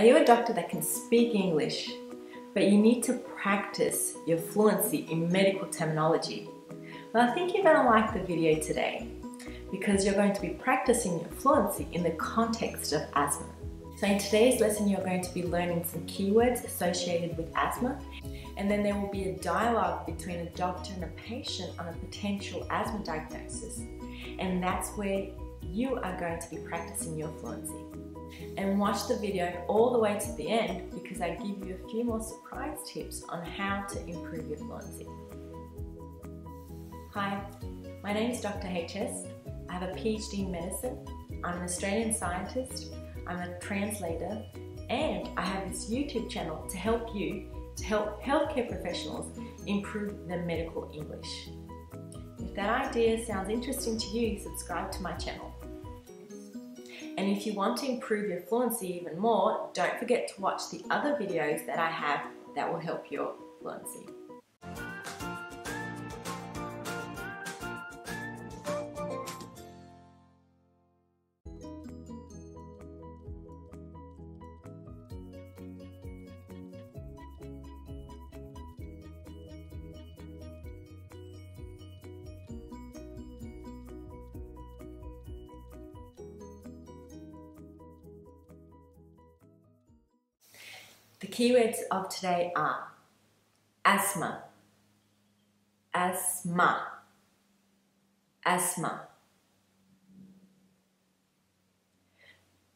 Are you a doctor that can speak English, but you need to practice your fluency in medical terminology? Well, I think you're going to like the video today because you're going to be practicing your fluency in the context of asthma. So in today's lesson, you're going to be learning some keywords associated with asthma, and then there will be a dialogue between a doctor and a patient on a potential asthma diagnosis. And that's where you are going to be practicing your fluency and watch the video all the way to the end because I give you a few more surprise tips on how to improve your fluency. Hi, my name is Dr. HS. I have a PhD in medicine. I'm an Australian scientist. I'm a translator and I have this YouTube channel to help you, to help healthcare professionals improve their medical English. If that idea sounds interesting to you, subscribe to my channel. And if you want to improve your fluency even more, don't forget to watch the other videos that I have that will help your fluency. The keywords of today are asthma, asthma, asthma,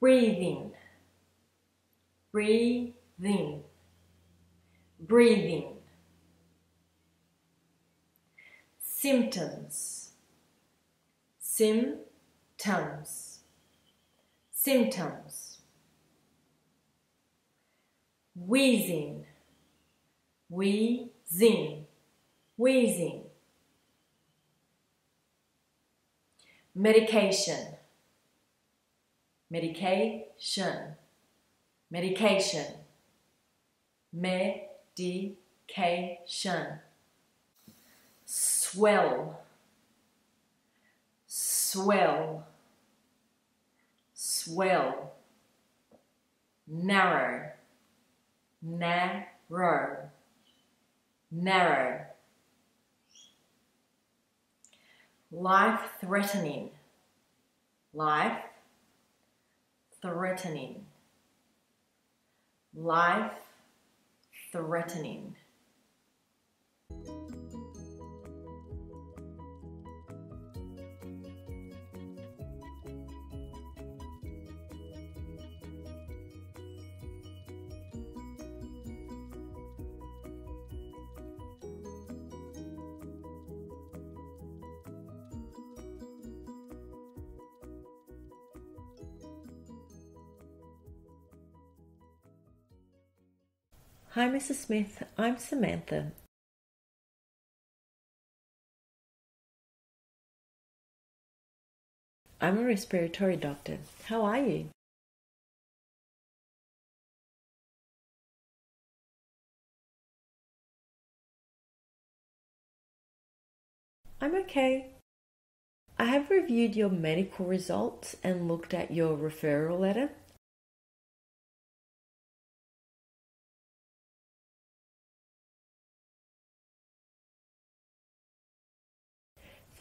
breathing, breathing, breathing, symptoms, symptoms, symptoms wheezing, wheezing, wheezing. Medication, medication, medication, medication. Swell, swell, swell. Narrow narrow, narrow. Life threatening, life threatening, life threatening. Hi, Mrs. Smith. I'm Samantha. I'm a respiratory doctor. How are you? I'm okay. I have reviewed your medical results and looked at your referral letter.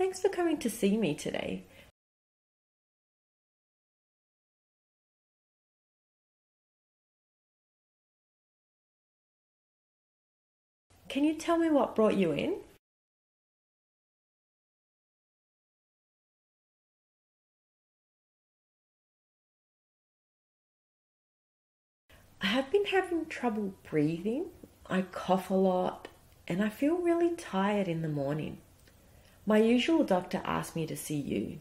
Thanks for coming to see me today. Can you tell me what brought you in? I have been having trouble breathing. I cough a lot and I feel really tired in the morning. My usual doctor asked me to see you.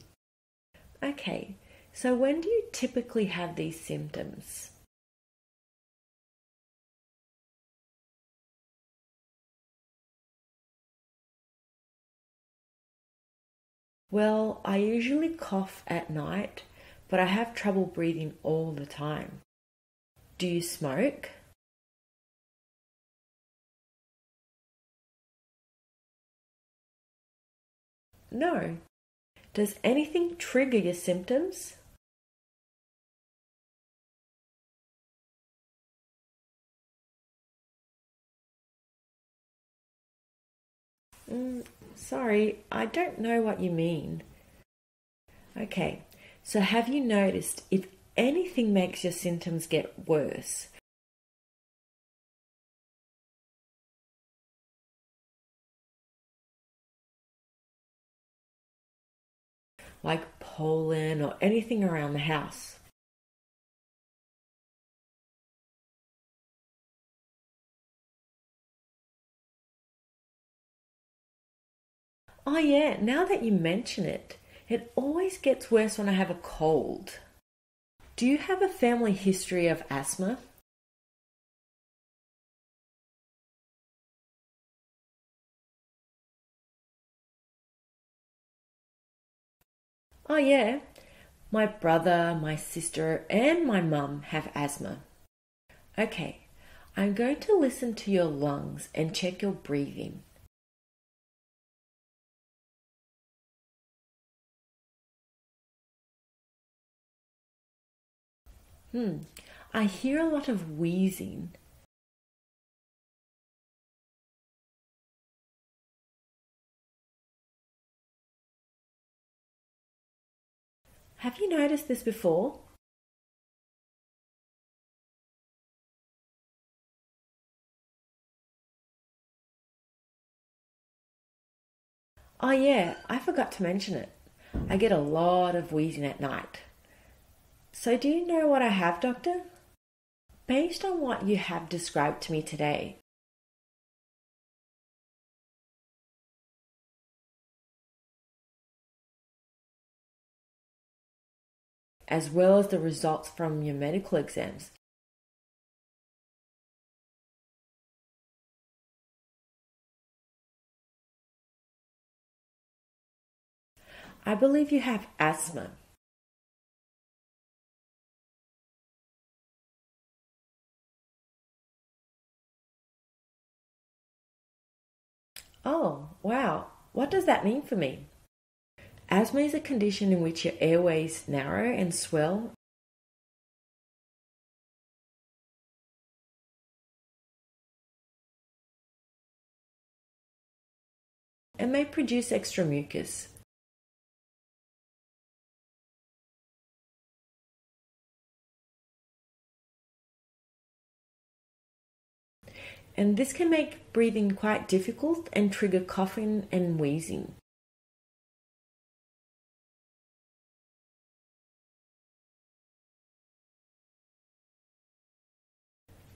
Okay, so when do you typically have these symptoms? Well, I usually cough at night, but I have trouble breathing all the time. Do you smoke? No. Does anything trigger your symptoms? Mm, sorry, I don't know what you mean. Okay, so have you noticed if anything makes your symptoms get worse? Like pollen or anything around the house. Oh, yeah, now that you mention it, it always gets worse when I have a cold. Do you have a family history of asthma? Oh, yeah. My brother, my sister, and my mum have asthma. Okay, I'm going to listen to your lungs and check your breathing. Hmm, I hear a lot of wheezing. Have you noticed this before? Oh, yeah, I forgot to mention it. I get a lot of wheezing at night. So, do you know what I have, Doctor? Based on what you have described to me today, as well as the results from your medical exams, I believe you have asthma. Oh, wow. What does that mean for me? Asthma is a condition in which your airways narrow and swell. And may produce extra mucus. and this can make breathing quite difficult and trigger coughing and wheezing.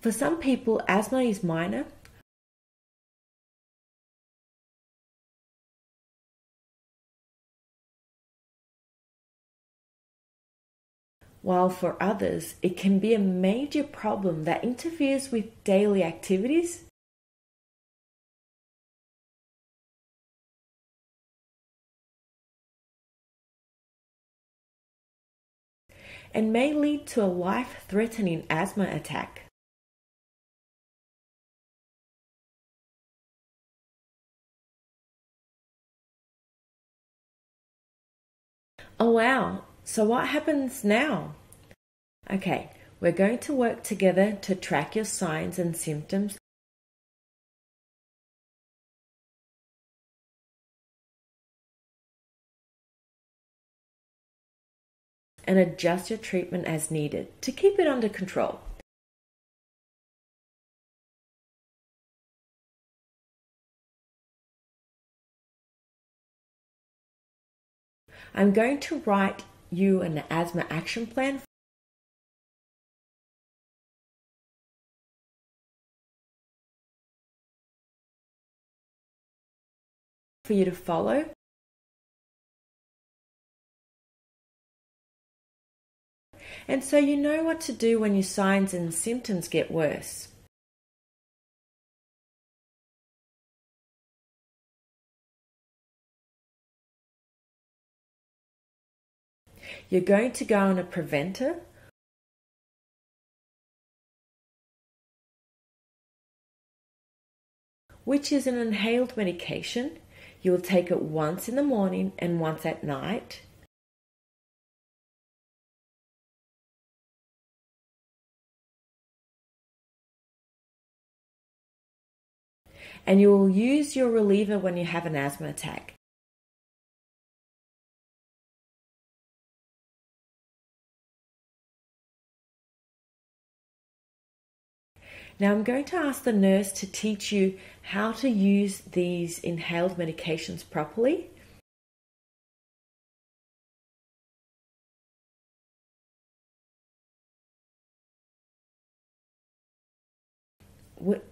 For some people, asthma is minor, while for others it can be a major problem that interferes with daily activities. And may lead to a life threatening asthma attack. Oh wow, so, what happens now? Okay, we're going to work together to track your signs and symptoms. And adjust your treatment as needed to keep it under control. I'm going to write you an asthma action plan for you to follow. And so you know what to do when your signs and symptoms get worse. You're going to go on a preventer which is an inhaled medication. You will take it once in the morning and once at night. and you will use your reliever when you have an asthma attack. Now, I'm going to ask the nurse to teach you how to use these inhaled medications properly.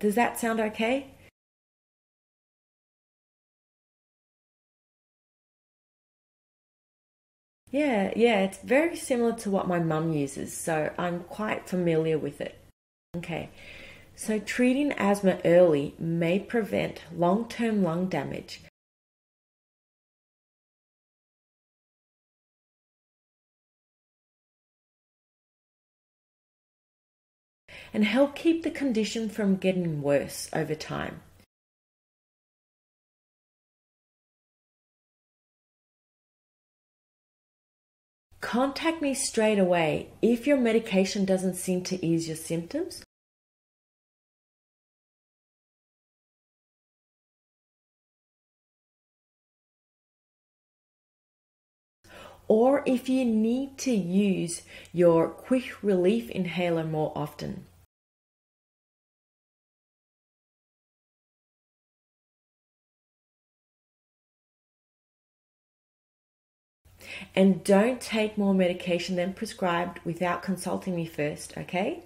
Does that sound okay? Yeah, yeah, it's very similar to what my mum uses, so I'm quite familiar with it. Okay, so treating asthma early may prevent long term lung damage. And help keep the condition from getting worse over time. Contact me straight away if your medication doesn't seem to ease your symptoms or if you need to use your quick relief inhaler more often. And don't take more medication than prescribed without consulting me first, okay?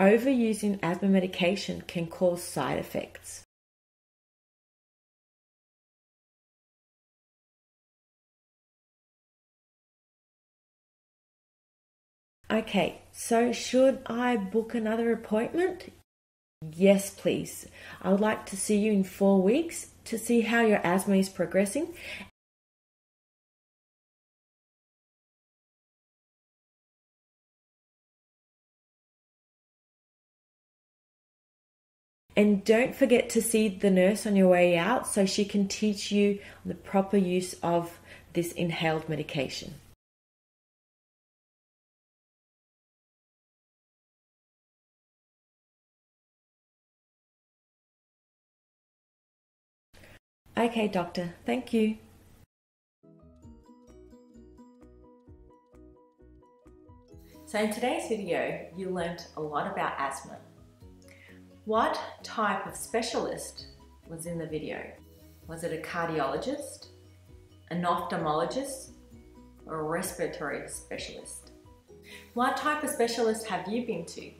Overusing asthma medication can cause side effects. Okay, so should I book another appointment? Yes, please. I would like to see you in four weeks to see how your asthma is progressing And don't forget to see the nurse on your way out so she can teach you the proper use of this inhaled medication. Okay, doctor, thank you. So in today's video, you learned a lot about asthma what type of specialist was in the video? Was it a cardiologist, an ophthalmologist, or a respiratory specialist? What type of specialist have you been to?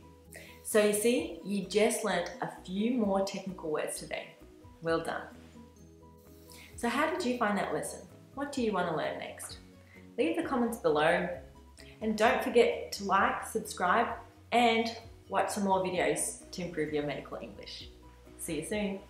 So you see, you just learnt a few more technical words today. Well done. So how did you find that lesson? What do you want to learn next? Leave the comments below and don't forget to like, subscribe and watch some more videos to improve your medical English. See you soon.